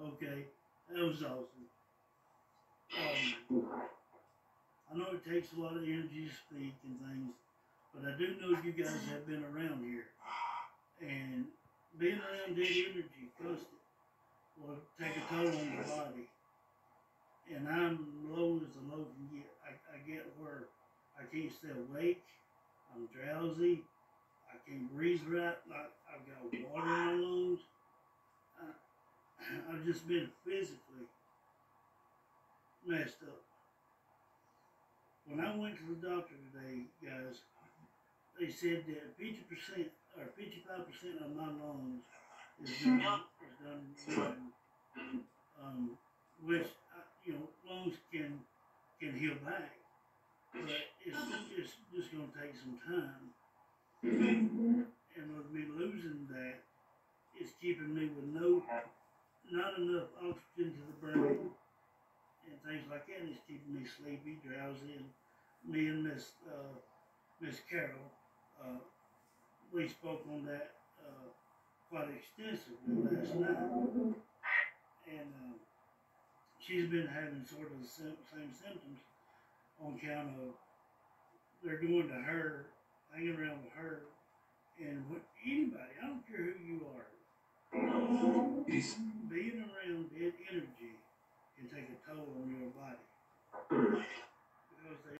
Okay, that was awesome. Um, I know it takes a lot of energy to speak and things, but I do know you guys have been around here. And being around dead energy constant will take a toll on the body. And I'm low as the low can get. I, I get where I can't stay awake. I'm drowsy. I can't breathe right. Like I've got water in my lungs. I've just been physically messed up. When I went to the doctor today, guys, they said that fifty percent or fifty-five percent of my lungs is done, is done, um, which uh, you know lungs can can heal back, but it's it's just gonna take some time. And with me losing that, it's keeping me with no, not enough oxygen to the brain and things like that. It's keeping me sleepy, drowsy, and me and Miss uh, Miss Carol, uh, we spoke on that uh, quite extensively last night, and uh, she's been having sort of the same symptoms on account of they're going to her, hanging around with her, and what, anybody, I don't care who you are, He's energy can take a toll on your body.